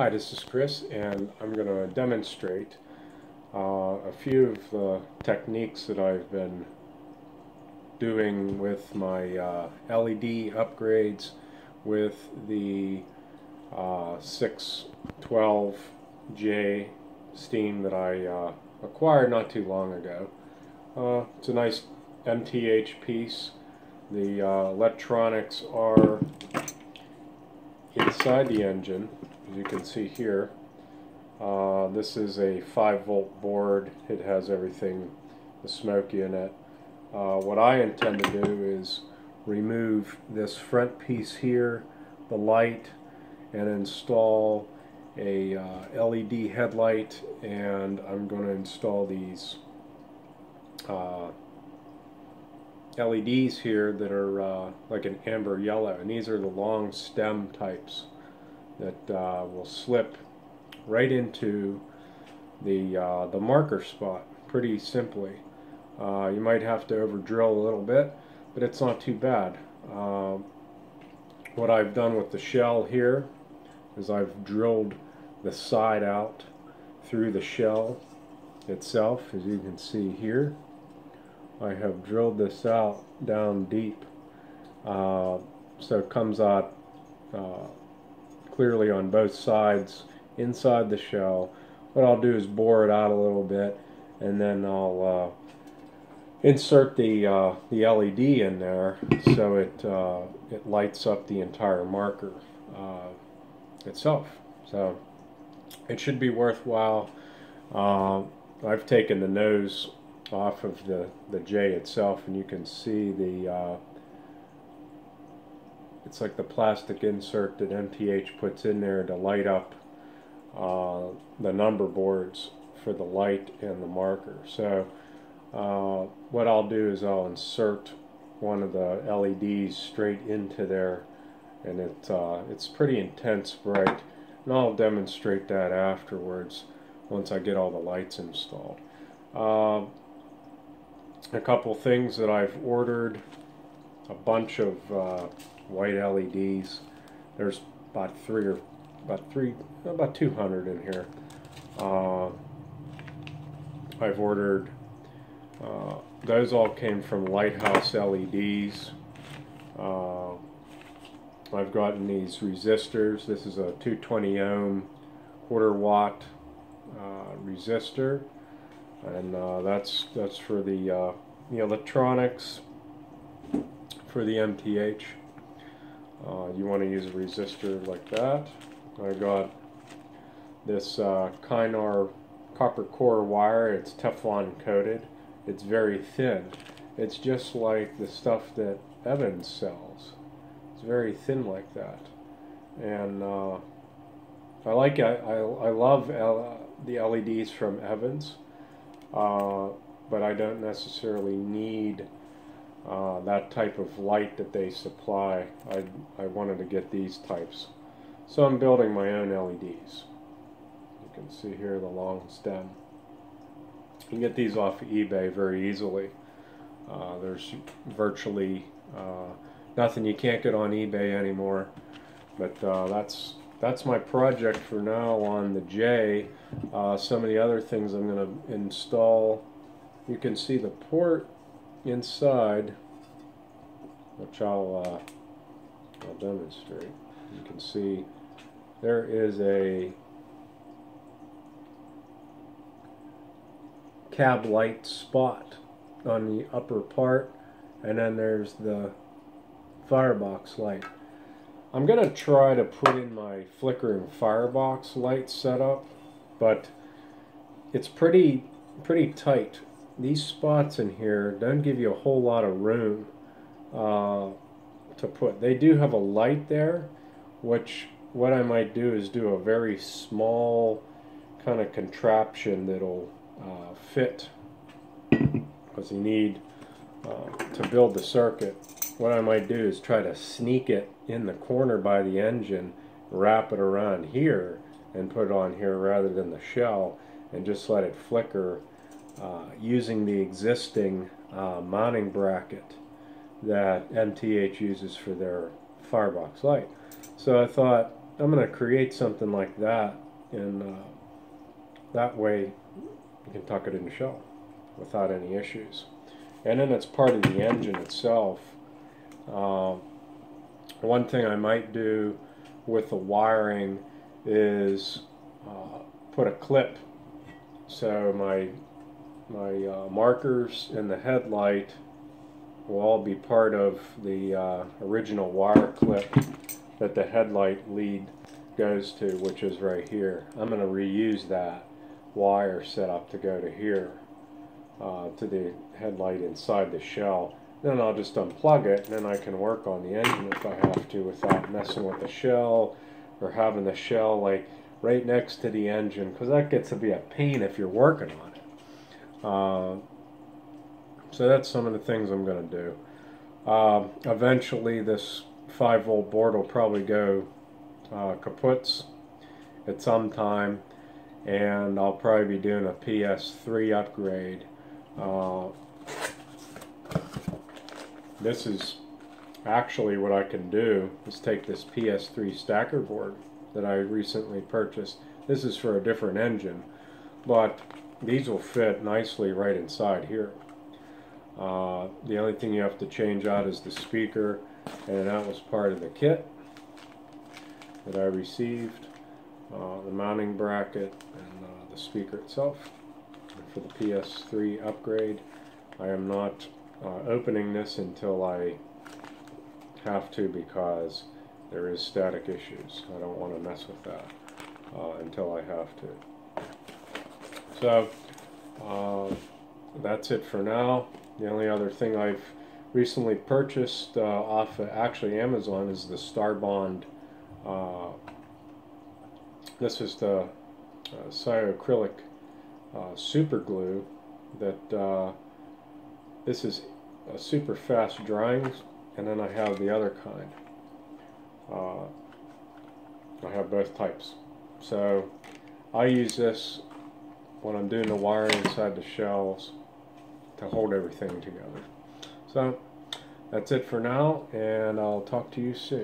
Hi, this is Chris and I'm going to demonstrate uh, a few of the techniques that I've been doing with my uh, LED upgrades with the uh, 612J steam that I uh, acquired not too long ago. Uh, it's a nice MTH piece. The uh, electronics are inside the engine, as you can see here. Uh, this is a 5 volt board. It has everything, the smoky in it. Uh, what I intend to do is remove this front piece here, the light, and install a uh, LED headlight and I'm going to install these uh, LEDs here that are uh, like an amber yellow and these are the long stem types that uh, will slip right into the uh, the marker spot pretty simply. Uh, you might have to over drill a little bit but it's not too bad. Uh, what I've done with the shell here is I've drilled the side out through the shell itself as you can see here. I have drilled this out down deep. Uh, so it comes out uh, clearly on both sides inside the shell. What I'll do is bore it out a little bit and then I'll uh, insert the uh, the LED in there so it uh, it lights up the entire marker uh, itself. So it should be worthwhile. I've taken the nose off of the, the J itself and you can see the uh, it's like the plastic insert that MTH puts in there to light up uh, the number boards for the light and the marker so uh, what I'll do is I'll insert one of the LEDs straight into there and it, uh, it's pretty intense bright and I'll demonstrate that afterwards once I get all the lights installed. Uh, a couple things that I've ordered a bunch of uh, white LEDs there's about three or about three about 200 in here. Uh, I've ordered uh, those all came from Lighthouse LEDs uh, I've gotten these resistors. This is a 220 ohm quarter watt uh, resistor. And uh, that's that's for the uh, the electronics for the MTH. Uh, you want to use a resistor like that. I got this uh, Kynar copper core wire. It's Teflon coated. It's very thin. It's just like the stuff that Evans sells. It's very thin like that, and uh, I like I I, I love L the LEDs from Evans. Uh, but I don't necessarily need uh, that type of light that they supply. I, I wanted to get these types. So I'm building my own LEDs. You can see here the long stem. You can get these off of eBay very easily. Uh, there's virtually uh, nothing you can't get on eBay anymore. But uh, that's that's my project for now on the J. Uh, some of the other things I'm going to install, you can see the port inside, which I'll, uh, I'll demonstrate. You can see there is a cab light spot on the upper part and then there's the firebox light. I'm going to try to put in my flickering firebox light setup, but it's pretty pretty tight. These spots in here don't give you a whole lot of room uh, to put. They do have a light there, which what I might do is do a very small kind of contraption that'll uh, fit because you need uh, to build the circuit what I might do is try to sneak it in the corner by the engine, wrap it around here, and put it on here rather than the shell, and just let it flicker uh, using the existing uh, mounting bracket that MTH uses for their firebox light. So I thought I'm going to create something like that and uh, that way you can tuck it in the shell without any issues. And then it's part of the engine itself. Uh, one thing I might do with the wiring is uh, put a clip so my my uh, markers and the headlight will all be part of the uh, original wire clip that the headlight lead goes to, which is right here. I'm going to reuse that wire setup to go to here, uh, to the headlight inside the shell. Then I'll just unplug it, and then I can work on the engine if I have to without messing with the shell or having the shell like right next to the engine, because that gets to be a pain if you're working on it. Uh, so that's some of the things I'm going to do. Uh, eventually, this 5 volt board will probably go uh, kaputs at some time, and I'll probably be doing a PS3 upgrade. Uh, this is actually what I can do is take this PS3 stacker board that I recently purchased. This is for a different engine, but these will fit nicely right inside here. Uh, the only thing you have to change out is the speaker, and that was part of the kit that I received. Uh, the mounting bracket and uh, the speaker itself for the PS3 upgrade. I am not uh, opening this until I have to because there is static issues. I don't want to mess with that uh, until I have to. So uh, that's it for now. The only other thing I've recently purchased uh, off of actually Amazon is the Starbond. Uh, this is the uh, cyanoacrylic uh, super glue that uh, this is a super fast drying and then I have the other kind. I have both types. So I use this when I'm doing the wiring inside the shells to hold everything together. So that's it for now and I'll talk to you soon.